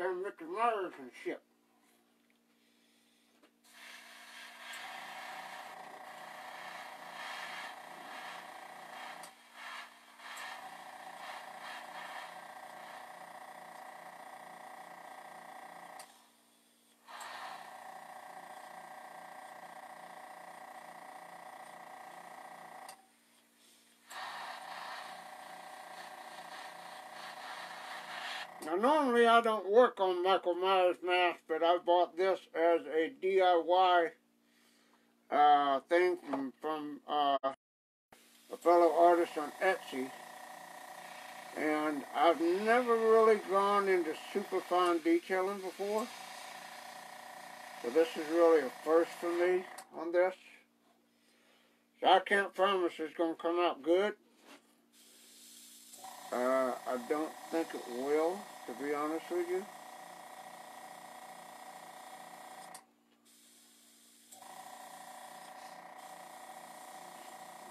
and Mickey Myers and shit. Now, normally I don't work on Michael Myers masks, but I bought this as a DIY uh, thing from, from uh, a fellow artist on Etsy. And I've never really gone into super fine detailing before. So this is really a first for me on this. So I can't promise it's going to come out good. Uh, I don't think it will, to be honest with you.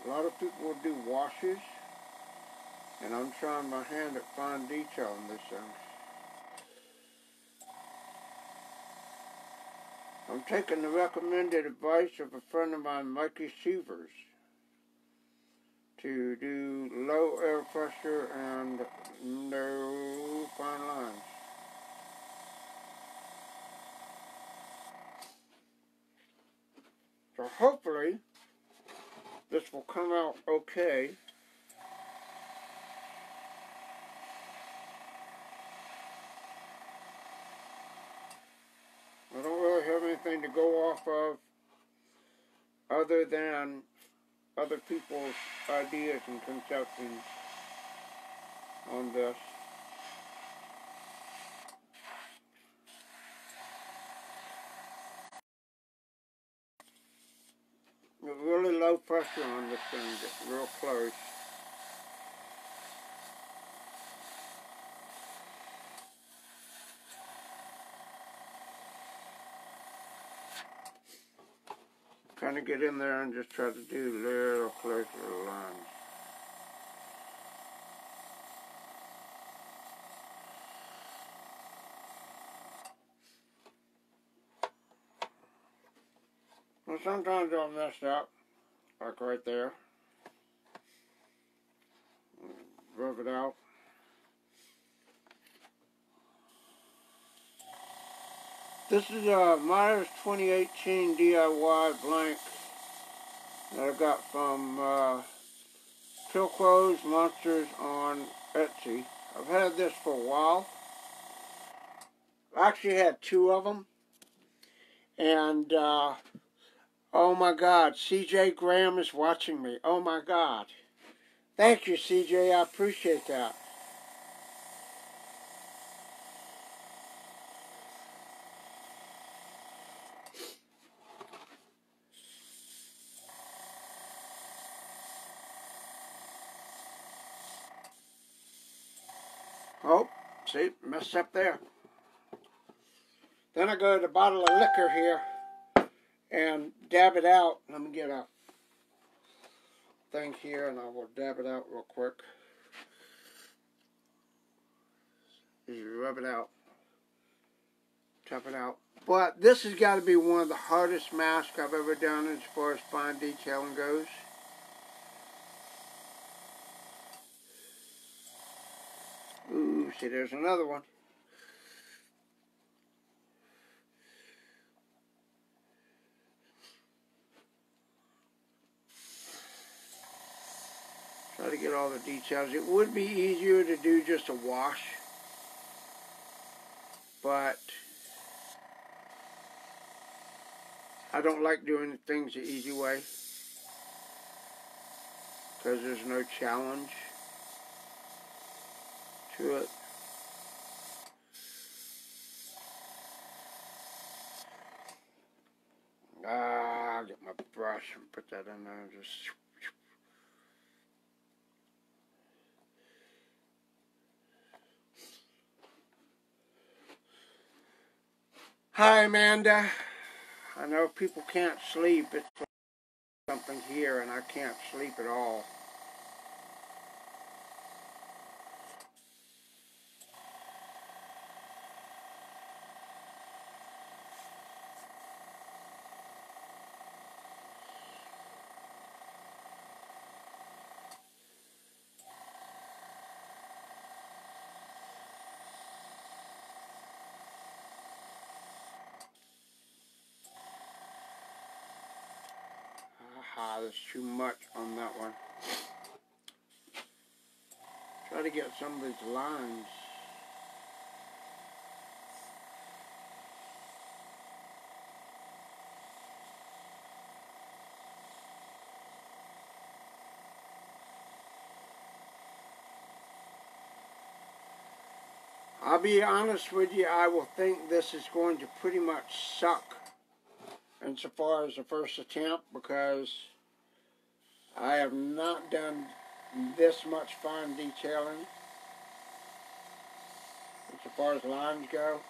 A lot of people will do washes, and I'm trying my hand at fine detail on this thing. I'm taking the recommended advice of a friend of mine, Mikey Sievers to do low air pressure and no fine lines. So hopefully this will come out okay. I don't really have anything to go off of other than other people's ideas and conceptions on this. Really low pressure on this thing, real close. Kind to get in there and just try to do little closer lines. Well, sometimes I'll mess up, like right there. Rub it out. This is a Myers 2018 DIY blank that I got from uh, Pilcrows Monsters on Etsy. I've had this for a while. I actually had two of them. And, uh, oh my God, CJ Graham is watching me. Oh my God. Thank you, CJ. I appreciate that. Oh, up there. Then I go to the bottle of liquor here and dab it out. Let me get a thing here and I will dab it out real quick. Rub it out. Tap it out. But this has got to be one of the hardest masks I've ever done as far as fine detailing goes. Ooh, see, there's another one. Try to get all the details. It would be easier to do just a wash, but I don't like doing things the easy way because there's no challenge to it. Ah, get my brush and put that in there just. Hi, Amanda. I know people can't sleep. It's something here, and I can't sleep at all. Ah, there's too much on that one. Try to get some of these lines. I'll be honest with you, I will think this is going to pretty much suck insofar as the first attempt because I have not done this much fine detailing as far as lines go.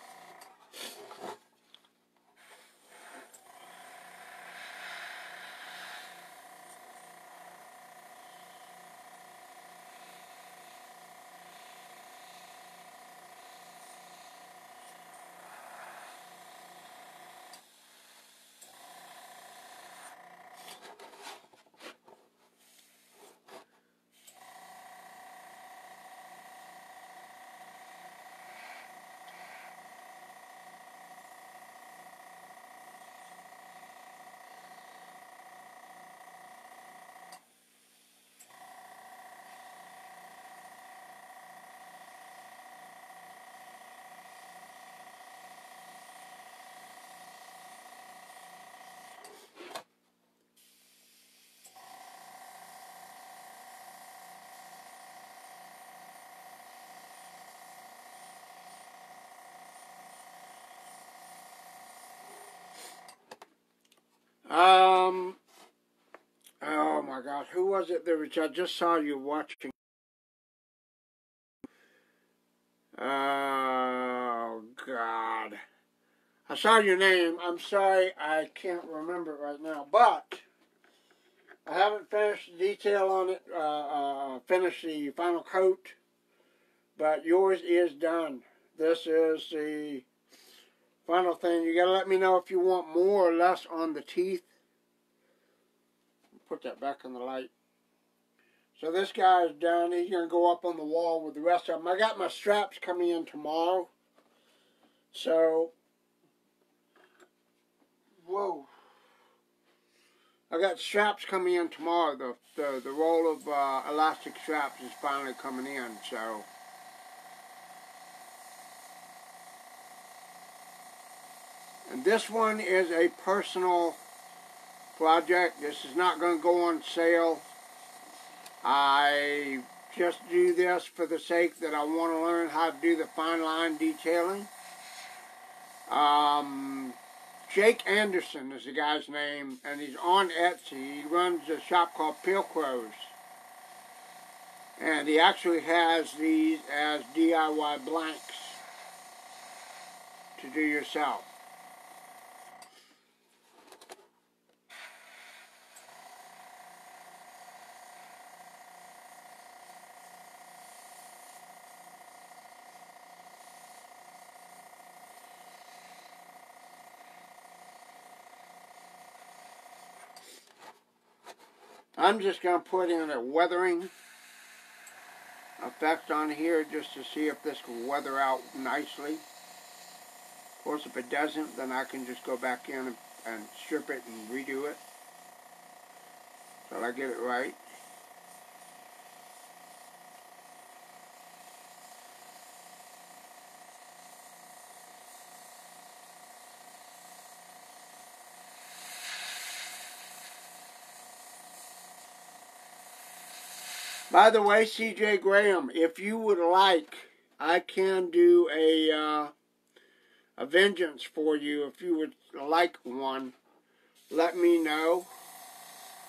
Um. Oh my God, who was it? Which I just saw you watching. Oh God, I saw your name. I'm sorry, I can't remember it right now, but I haven't finished the detail on it. Uh, uh, finished the final coat, but yours is done. This is the Final thing, you gotta let me know if you want more or less on the teeth. Put that back in the light. So this guy is done. He's gonna go up on the wall with the rest of them. I got my straps coming in tomorrow. So, whoa. I got straps coming in tomorrow. The the, the roll of uh, elastic straps is finally coming in. So. And this one is a personal project. This is not going to go on sale. I just do this for the sake that I want to learn how to do the fine line detailing. Um, Jake Anderson is the guy's name, and he's on Etsy. He runs a shop called Pilcrows. And he actually has these as DIY blanks to do yourself. I'm just going to put in a weathering effect on here just to see if this will weather out nicely. Of course, if it doesn't, then I can just go back in and, and strip it and redo it. So I get it right. By the way, CJ Graham, if you would like, I can do a uh, a vengeance for you. If you would like one, let me know.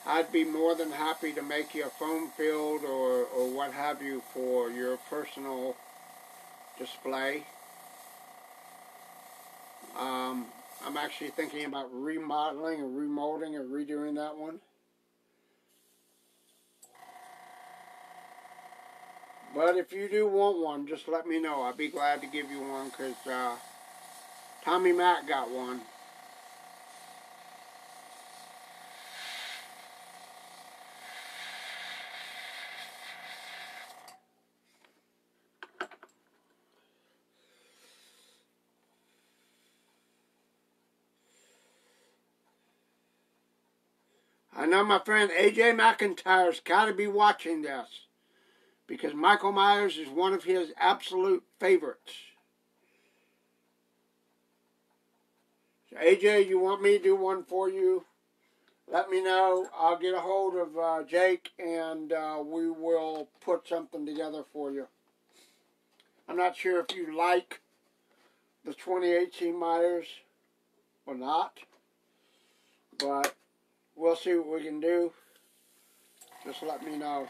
I'd be more than happy to make you a foam field or, or what have you for your personal display. Um, I'm actually thinking about remodeling or remolding or redoing that one. But if you do want one, just let me know. I'd be glad to give you one because uh, Tommy Mac got one. I know my friend AJ McIntyre's got to be watching this because Michael Myers is one of his absolute favorites. So AJ, you want me to do one for you? Let me know. I'll get a hold of uh, Jake and uh, we will put something together for you. I'm not sure if you like the 2018 Myers or not, but we'll see what we can do. Just let me know.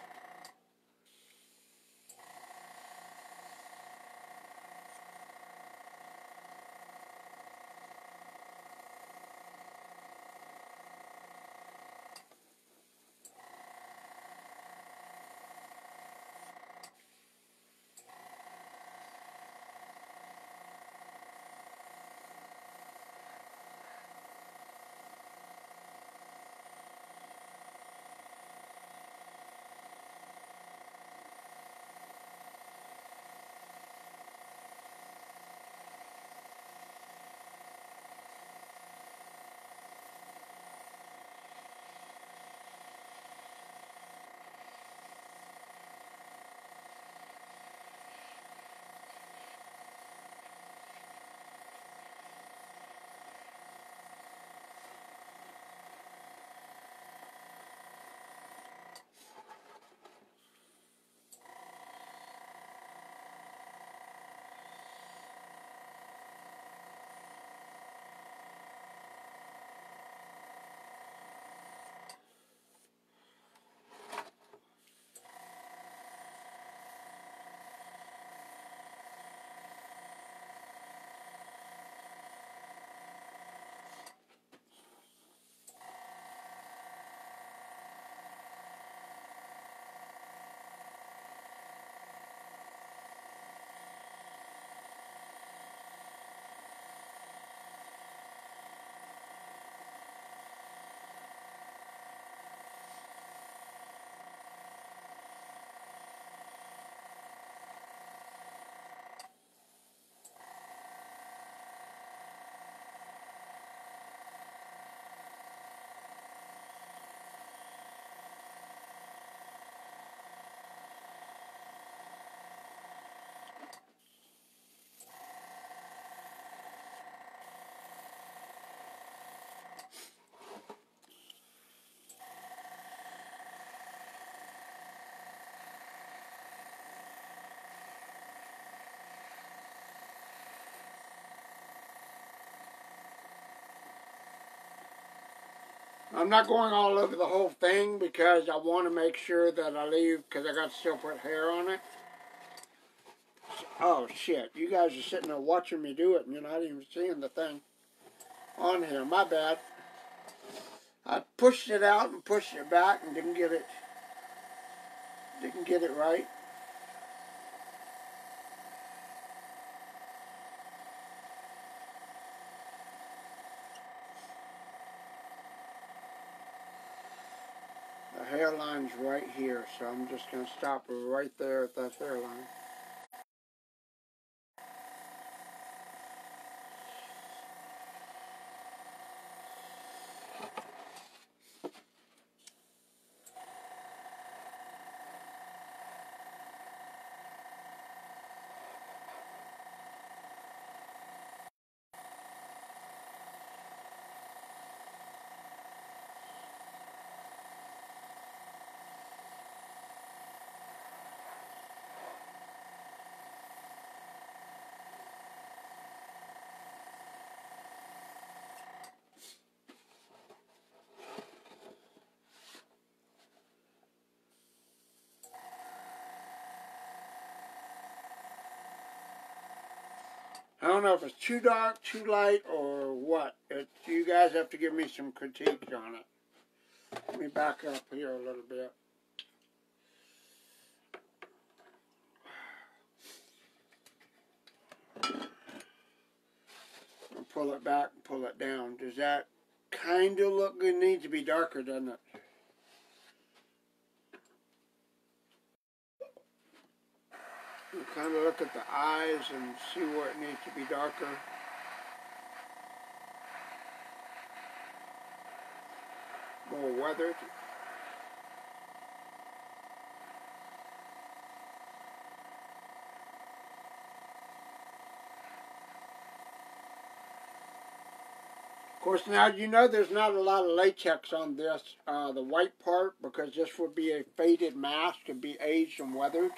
I'm not going all over the whole thing because I want to make sure that I leave because I got put hair on it. Oh shit, you guys are sitting there watching me do it and you're not even seeing the thing on here. My bad. I pushed it out and pushed it back and didn't get it didn't get it right. Hairline's right here, so I'm just going to stop right there at that hairline. I don't know if it's too dark, too light, or what. It, you guys have to give me some critiques on it. Let me back up here a little bit. pull it back and pull it down. Does that kind of look good? It needs to be darker, doesn't it? Kind of look at the eyes and see where it needs to be darker. More weathered. Of course, now you know there's not a lot of latex on this, uh, the white part, because this would be a faded mask and be aged and weathered.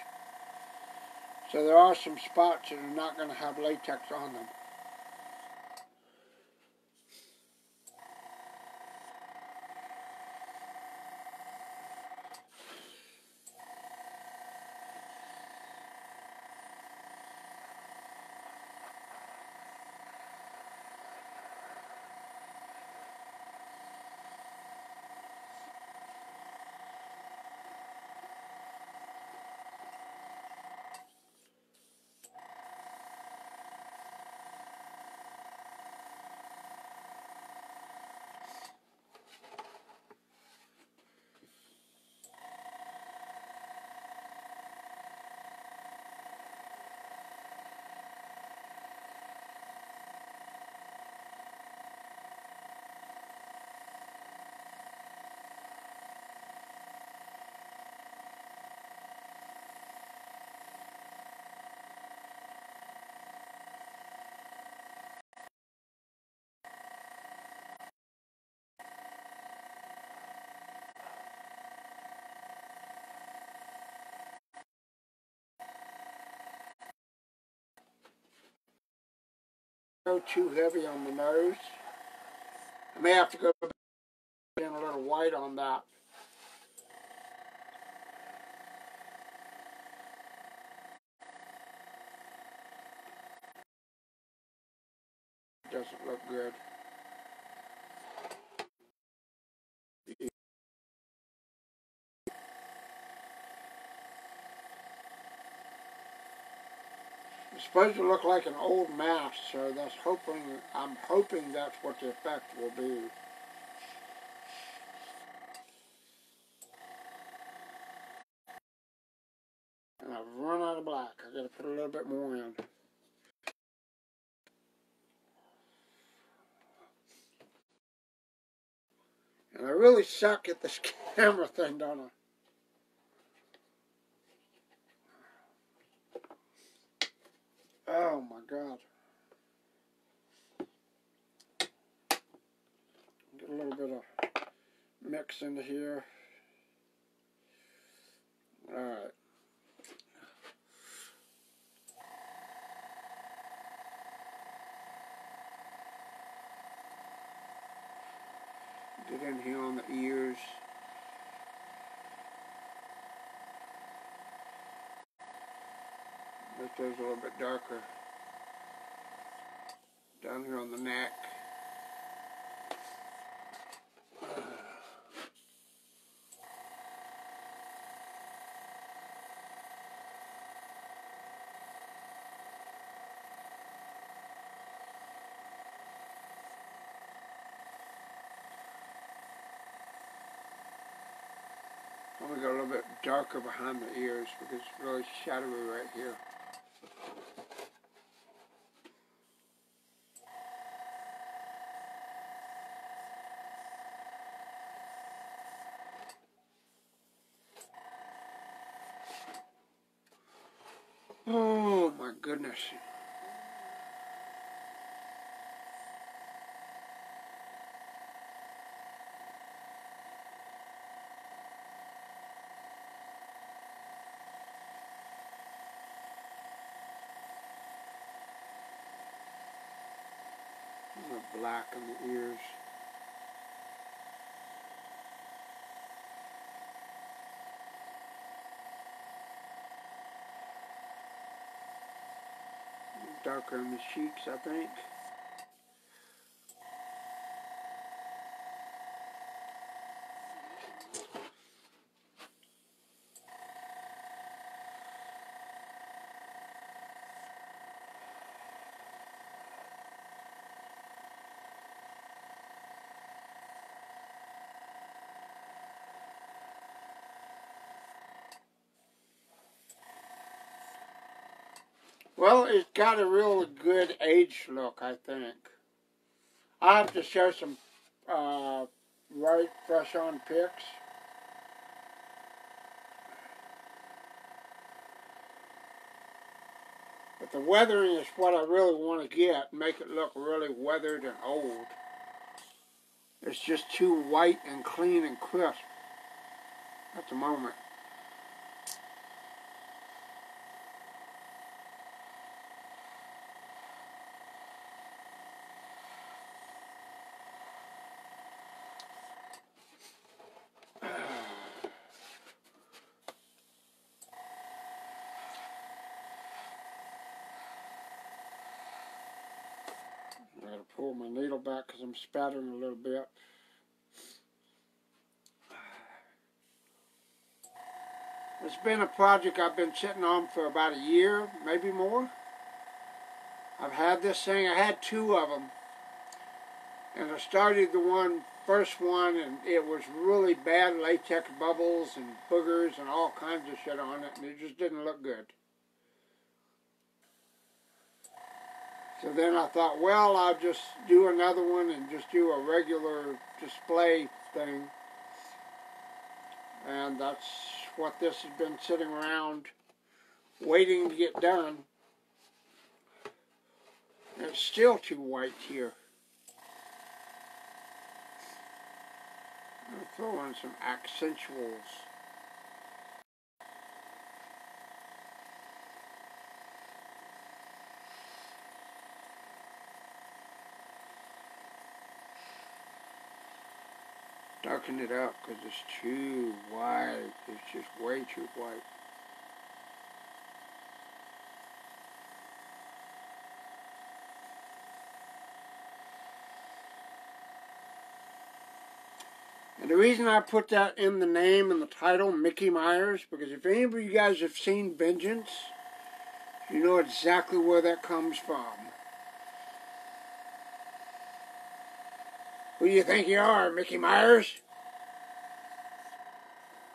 So there are some spots that are not going to have latex on them. Go too heavy on the nose. I may have to go in a little white on that. Doesn't look good. It's supposed to look like an old mask, so that's hoping I'm hoping that's what the effect will be. And I've run out of black. I gotta put a little bit more in. And I really suck at this camera thing, don't I? Oh my god. Get a little bit of mix into here. Alright. Get in here on the ears. This goes a little bit darker. Down here on the neck. I'm go a little bit darker behind the ears because it's really shadowy right here. Oh my goodness. The black in the ears. darker in the cheeks, I think. Well, it's got a real good age look, I think. I have to show some uh, right fresh on picks. But the weathering is what I really want to get, make it look really weathered and old. It's just too white and clean and crisp at the moment. I gotta pull my needle back because I'm spattering a little bit. It's been a project I've been sitting on for about a year, maybe more. I've had this thing, I had two of them. And I started the one, first one, and it was really bad latex bubbles and boogers and all kinds of shit on it, and it just didn't look good. So then I thought, well, I'll just do another one and just do a regular display thing. And that's what this has been sitting around waiting to get done. And it's still too white here. I'll throw in some accentuals. It up because it's too white. It's just way too white. And the reason I put that in the name and the title, Mickey Myers, because if any of you guys have seen Vengeance, you know exactly where that comes from. Who do you think you are, Mickey Myers?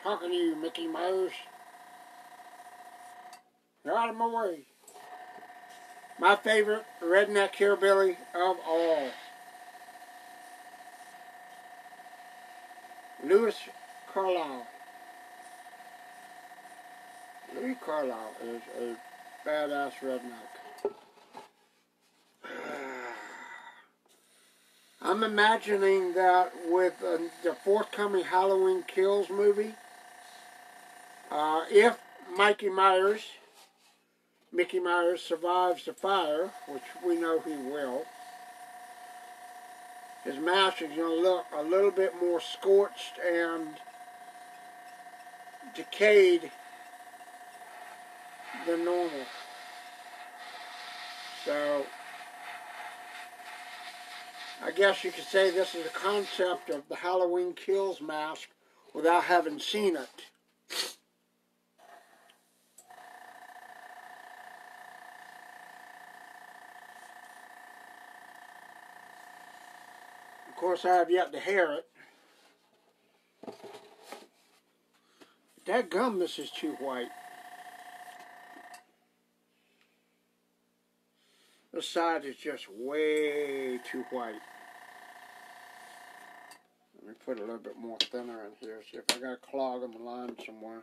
Talking to you, Mickey Myers. You're out of my way. My favorite redneck hillbilly of all. Lewis Carlisle. Louis Carlisle is a badass redneck. I'm imagining that with uh, the forthcoming Halloween Kills movie, uh, if Mikey Myers, Mickey Myers survives the fire, which we know he will, his mask is going to look a little bit more scorched and decayed than normal. So I guess you could say this is a concept of the Halloween Kills mask without having seen it. Of course, I have yet to hear it. That gum, this is too white. The side is just way too white. Let me put a little bit more thinner in here, see if I got a clog in the line somewhere.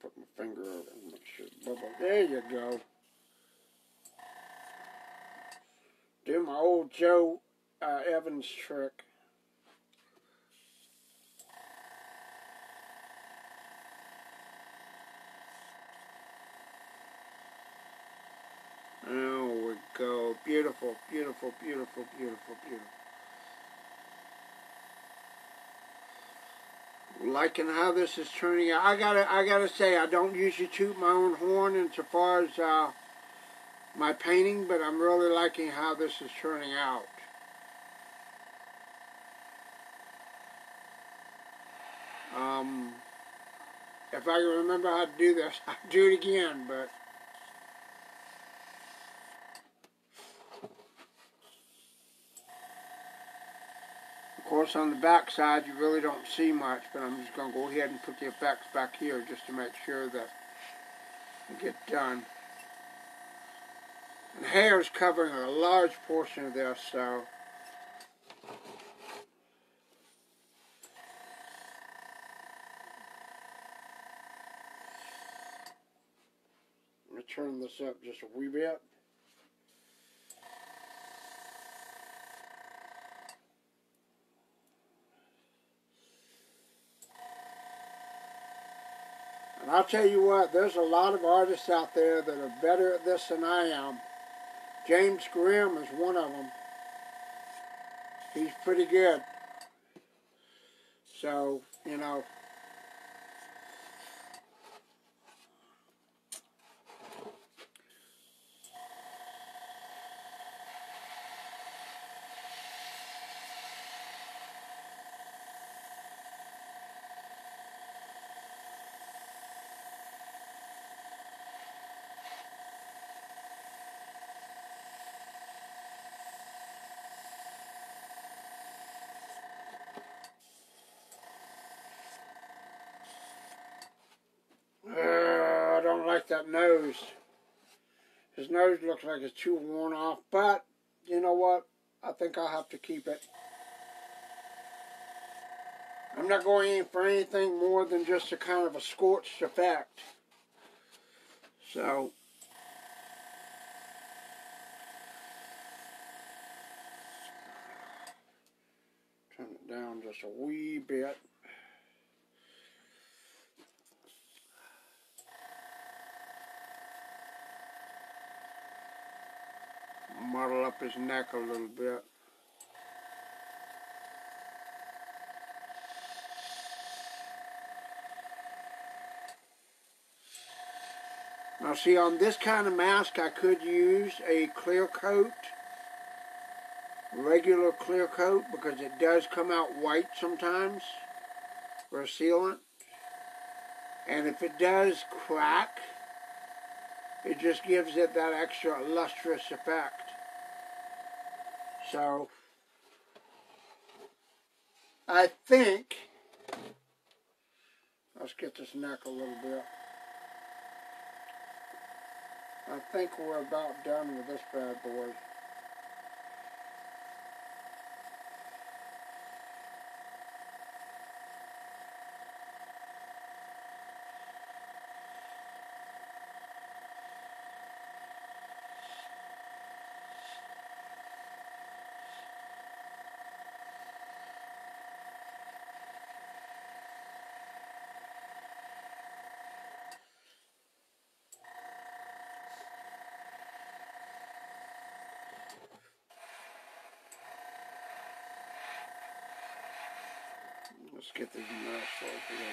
Put my finger over and make sure bubble. There you go. Do my old Joe uh, Evans trick. There we go. Beautiful, beautiful, beautiful, beautiful, beautiful. Liking how this is turning out. I gotta, I gotta say, I don't usually toot my own horn insofar as uh, my painting, but I'm really liking how this is turning out. Um, if I can remember how to do this, I'll do it again, but Of course, on the back side, you really don't see much, but I'm just going to go ahead and put the effects back here just to make sure that I get done. And hair is covering a large portion of this, so turn this up just a wee bit. And I'll tell you what, there's a lot of artists out there that are better at this than I am. James Grimm is one of them. He's pretty good. So, you know, like that nose. His nose looks like it's too worn off, but you know what? I think I'll have to keep it. I'm not going in for anything more than just a kind of a scorched effect. So, turn it down just a wee bit. Model up his neck a little bit. Now see on this kind of mask I could use a clear coat, regular clear coat because it does come out white sometimes for a sealant. And if it does crack, it just gives it that extra lustrous effect. So I think let's get this neck a little bit. I think we're about done with this bad boy. Let's get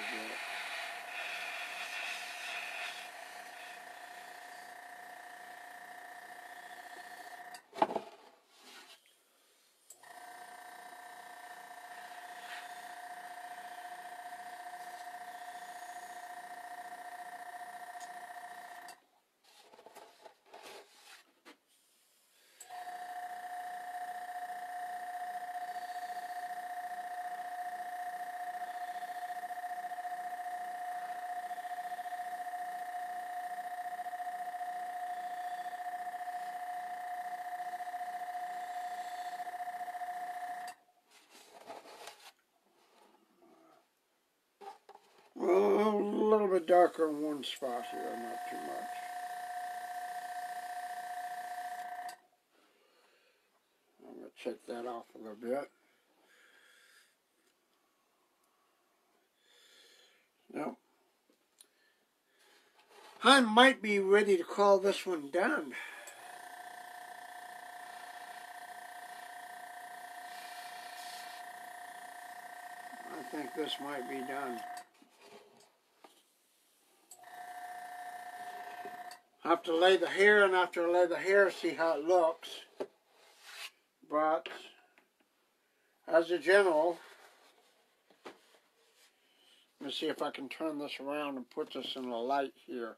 Well, a little bit darker in one spot here, not too much. I'm going to check that off a little bit. Now, I might be ready to call this one done. I think this might be done. Have to lay the hair and after I lay the hair see how it looks. But as a general, let me see if I can turn this around and put this in the light here.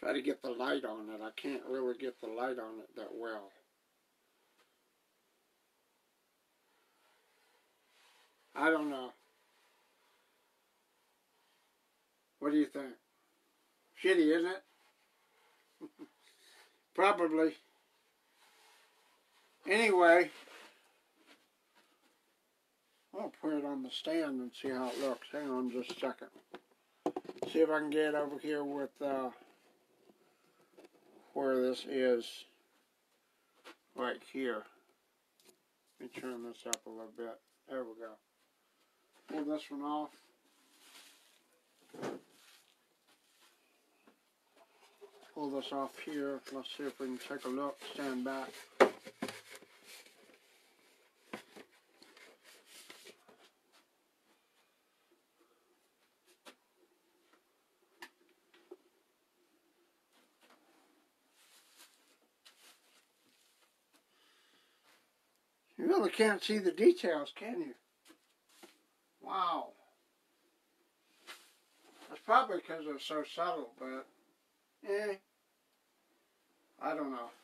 Try to get the light on it. I can't really get the light on it that well. I don't know. What do you think? Shitty, isn't it? Probably. Anyway, I'll put it on the stand and see how it looks. Hang on just a second. See if I can get over here with uh, where this is. Right here. Let me turn this up a little bit. There we go. Pull this one off. Pull this off here. Let's see if we can take a look. Stand back. You really can't see the details, can you? Wow. That's probably because it's so subtle, but, eh, I don't know.